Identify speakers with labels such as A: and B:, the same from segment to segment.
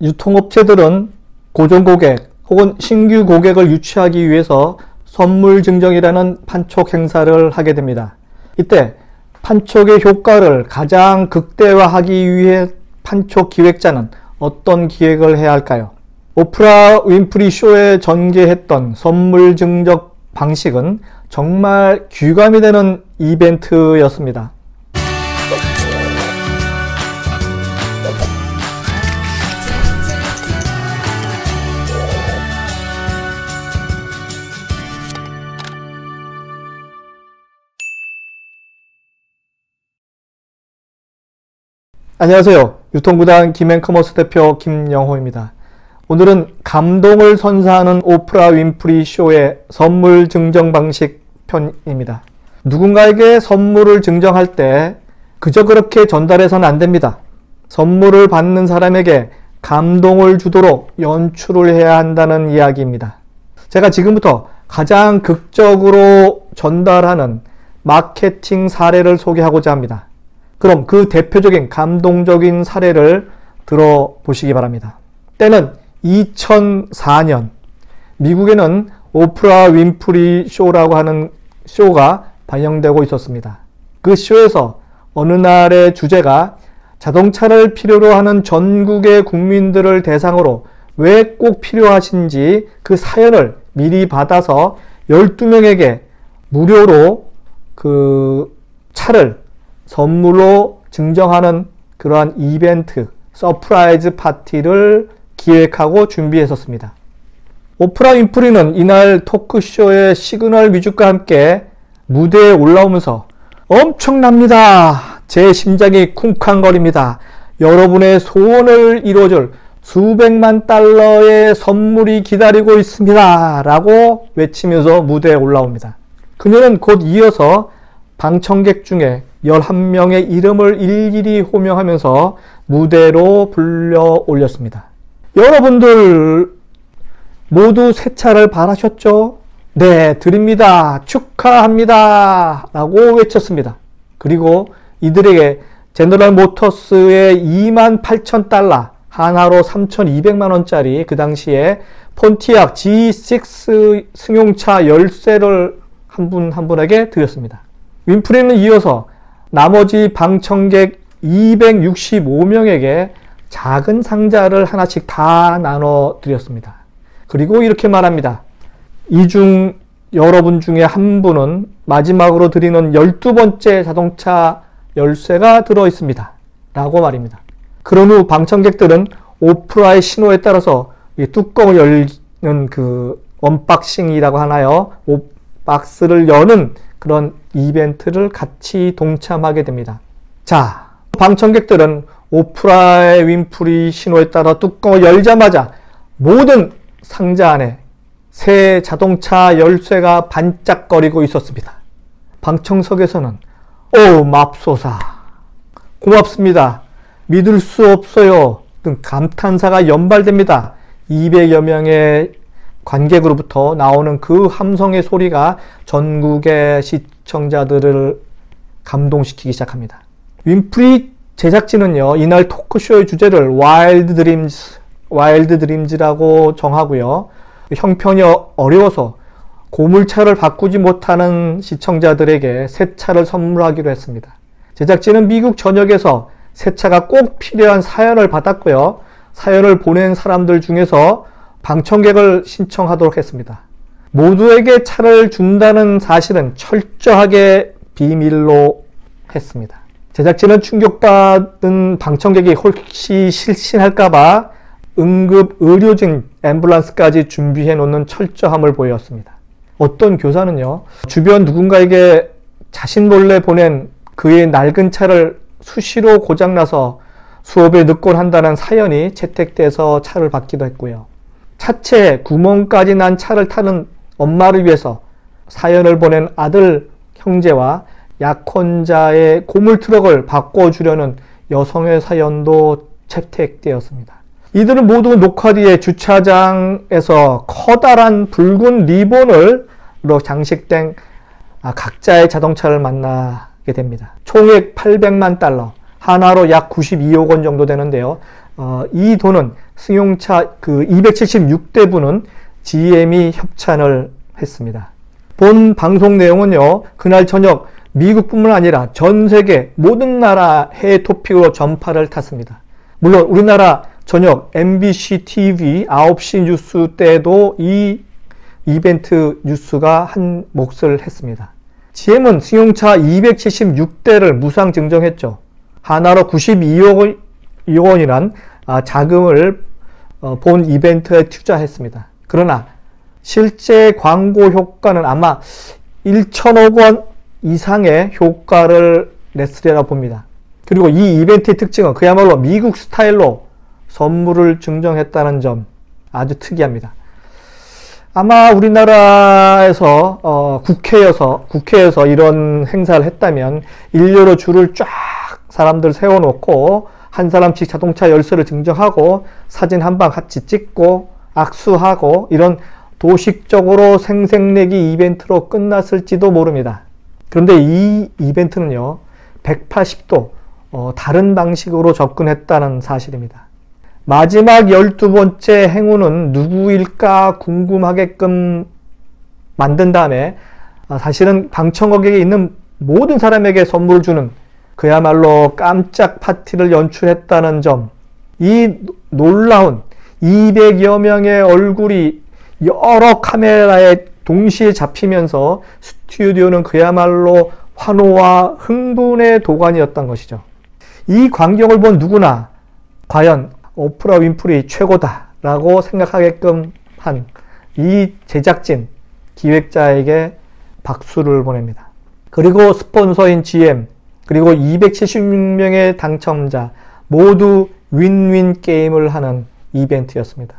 A: 유통업체들은 고정 고객 혹은 신규 고객을 유치하기 위해서 선물 증정이라는 판촉 행사를 하게 됩니다. 이때 판촉의 효과를 가장 극대화하기 위해 판촉 기획자는 어떤 기획을 해야 할까요? 오프라 윈프리 쇼에 전개했던 선물 증정 방식은 정말 귀감이 되는 이벤트였습니다. 안녕하세요. 유통구단 김앤커머스 대표 김영호입니다. 오늘은 감동을 선사하는 오프라 윈프리 쇼의 선물 증정 방식 편입니다. 누군가에게 선물을 증정할 때 그저 그렇게 전달해서는 안 됩니다. 선물을 받는 사람에게 감동을 주도록 연출을 해야 한다는 이야기입니다. 제가 지금부터 가장 극적으로 전달하는 마케팅 사례를 소개하고자 합니다. 그럼 그 대표적인 감동적인 사례를 들어보시기 바랍니다. 때는 2004년 미국에는 오프라 윈프리 쇼라고 하는 쇼가 방영되고 있었습니다. 그 쇼에서 어느 날의 주제가 자동차를 필요로 하는 전국의 국민들을 대상으로 왜 꼭 필요하신지 그 사연을 미리 받아서 12명에게 무료로 그 차를 선물로 증정하는 그러한 이벤트, surprise 파티를 기획하고 준비했었습니다. 오프라 윈프리는 이날 토크쇼의 시그널 뮤직과 함께 무대에 올라오면서 엄청납니다. 제 심장이 쿵쾅거립니다. 여러분의 소원을 이루어줄 수백만 달러의 선물이 기다리고 있습니다. 라고 외치면서 무대에 올라옵니다. 그녀는 곧 이어서 방청객 중에 11명의 이름을 일일이 호명하면서 무대로 불려 올렸습니다. 여러분들 모두 새 차를 바라셨죠? 네, 드립니다. 축하합니다. 라고 외쳤습니다. 그리고 이들에게 제너럴 모터스의 2만 8천 달러, 하나로 3,200만 원짜리 그 당시에 폰티악 G6 승용차 열쇠를 한 분한 분에게 드렸습니다. 윈프리는 이어서 나머지 방청객 265명에게 작은 상자를 하나씩 다 나눠 드렸습니다. 그리고 이렇게 말합니다. 이 중 여러분 중에 한 분은 마지막으로 드리는 12번째 자동차 열쇠가 들어 있습니다. 라고 말입니다. 그런 후 방청객들은 오프라의 신호에 따라서 뚜껑을 열는 그 unboxing이라고 하나요? 박스를 여는 그런 이벤트를 같이 동참하게 됩니다. 자, 방청객들은 오프라의 윈프리 신호에 따라 뚜껑을 열자마자 모든 상자 안에 새 자동차 열쇠가 반짝거리고 있었습니다. 방청석에서는 오 맙소사 고맙습니다. 믿을 수 없어요. 등 감탄사가 연발됩니다. 200여 명의 관객으로부터 나오는 그 함성의 소리가 전국의 시청자들을 감동시키기 시작합니다. 윈프리 제작진은요, 이날 토크쇼의 주제를 wild dreams, wild dreams라고 정하고요. 형편이 어려워서 고물차를 바꾸지 못하는 시청자들에게 새 차를 선물하기로 했습니다. 제작진은 미국 전역에서 새 차가 꼭 필요한 사연을 받았고요. 사연을 보낸 사람들 중에서 방청객을 신청하도록 했습니다. 모두에게 차를 준다는 사실은 철저하게 비밀로 했습니다. 제작진은 충격받은 방청객이 혹시 실신할까봐 응급 의료진 앰뷸런스까지 준비해 놓는 철저함을 보였습니다. 어떤 교사는요, 주변 누군가에게 자신 몰래 보낸 그의 낡은 차를 수시로 고장나서 수업에 늦곤 한다는 사연이 채택돼서 차를 받기도 했고요. 차체 구멍까지 난 차를 타는 엄마를 위해서 사연을 보낸 아들 형제와 약혼자의 고물 트럭을 바꿔주려는 여성의 사연도 채택되었습니다. 이들은 모두 녹화 뒤에 주차장에서 커다란 붉은 리본으로 장식된 아, 각자의 자동차를 만나게 됩니다. 총액 800만 달러, 하나로 약 92억 원 정도 되는데요. 어, 이 돈은 승용차 그 276대분은 GM이 협찬을 했습니다. 본 방송 내용은요, 그날 저녁 미국뿐만 아니라 전 세계 모든 나라 해외 토픽으로 전파를 탔습니다. 물론 우리나라 저녁 MBC TV 9시 뉴스 때도 이 이벤트 뉴스가 한 몫을 했습니다. GM은 승용차 276대를 무상 증정했죠. 하나로 92억 원이란 아, 자금을 어, 본 이벤트에 투자했습니다. 그러나 실제 광고 효과는 아마 1천억 원 이상의 효과를 냈으리라 봅니다. 그리고 이 이벤트의 특징은 그야말로 미국 스타일로 선물을 증정했다는 점 아주 특이합니다. 아마 우리나라에서 어, 국회에서 국회에서 이런 행사를 했다면 일렬로 줄을 쫙 사람들 세워놓고 한 사람씩 자동차 열쇠를 증정하고 사진 한 방 같이 찍고 악수하고 이런 도식적으로 생색내기 이벤트로 끝났을지도 모릅니다. 그런데 이 이벤트는요, 180도 어, 다른 방식으로 접근했다는 사실입니다. 마지막 12번째 행운은 누구일까 궁금하게끔 만든 다음에 아, 사실은 방청객에 있는 모든 사람에게 선물을 주는 그야말로 깜짝 파티를 연출했다는 점, 이 놀라운 200여 명의 얼굴이 여러 카메라에 동시에 잡히면서 스튜디오는 그야말로 환호와 흥분의 도가니였던 것이죠. 이 광경을 본 누구나 과연 오프라 윈프리 최고다라고 생각하게끔 한 이 제작진, 기획자에게 박수를 보냅니다. 그리고 스폰서인 GM, 그리고 276명의 당첨자 모두 윈윈 게임을 하는 이벤트였습니다.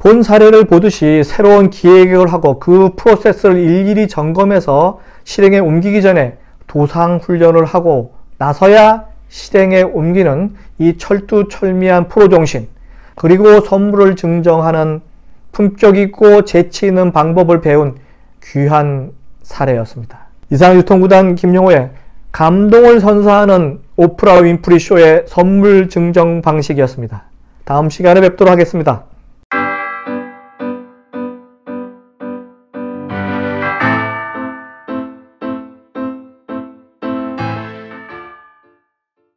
A: 본 사례를 보듯이 새로운 기획을 하고 그 프로세스를 일일이 점검해서 실행에 옮기기 전에 도상 훈련을 하고 나서야 실행에 옮기는 이 철두철미한 프로 정신 그리고 선물을 증정하는 품격 있고 재치 있는 방법을 배운 귀한 사례였습니다. 이상 유통구단 김용호의 감동을 선사하는 오프라 윈프리 쇼의 선물 증정 방식이었습니다. 다음 시간에 뵙도록 하겠습니다.